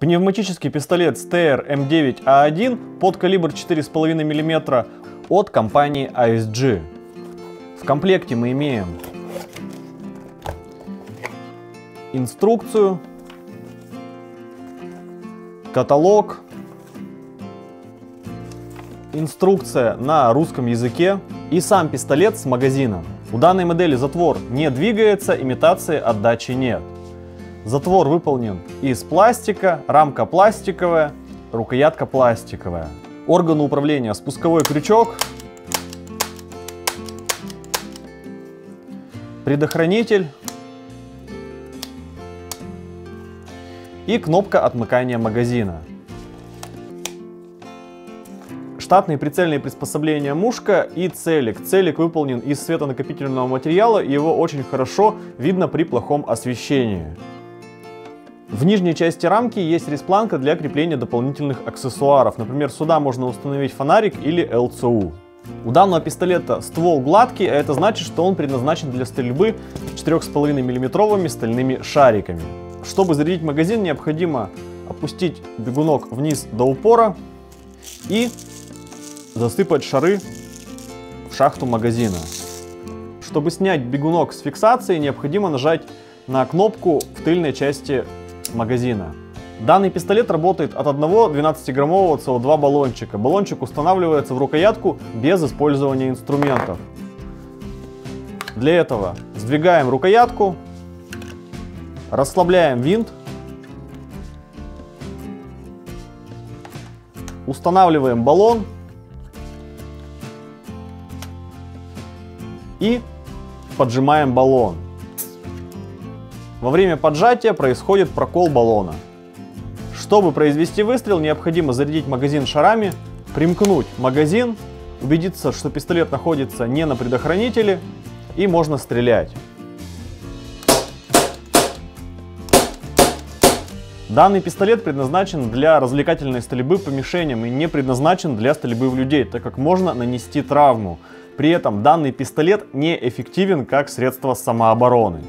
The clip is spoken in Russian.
Пневматический пистолет Steyr M9A1 под калибр 4,5 мм от компании ASG. В комплекте мы имеем инструкцию, каталог, инструкция на русском языке и сам пистолет с магазином. У данной модели затвор не двигается, имитации отдачи нет. Затвор выполнен из пластика, рамка пластиковая, рукоятка пластиковая. Органы управления спусковой крючок, предохранитель и кнопка отмыкания магазина. Штатные прицельные приспособления мушка и целик. Целик выполнен из светонакопительного материала и его очень хорошо видно при плохом освещении. В нижней части рамки есть респланка для крепления дополнительных аксессуаров. Например, сюда можно установить фонарик или ЛЦУ. У данного пистолета ствол гладкий, а это значит, что он предназначен для стрельбы 4,5 миллиметровыми стальными шариками. Чтобы зарядить магазин, необходимо опустить бегунок вниз до упора и засыпать шары в шахту магазина. Чтобы снять бегунок с фиксации, необходимо нажать на кнопку в тыльной части магазина. Данный пистолет работает от одного 12-граммового СО2 баллончика. Баллончик устанавливается в рукоятку без использования инструментов. Для этого сдвигаем рукоятку, расслабляем винт, устанавливаем баллон и поджимаем баллон. Во время поджатия происходит прокол баллона. Чтобы произвести выстрел, необходимо зарядить магазин шарами, примкнуть магазин, убедиться, что пистолет находится не на предохранителе и можно стрелять. Данный пистолет предназначен для развлекательной стрельбы по мишеням и не предназначен для стрельбы в людей, так как можно нанести травму. При этом данный пистолет не эффективен как средство самообороны.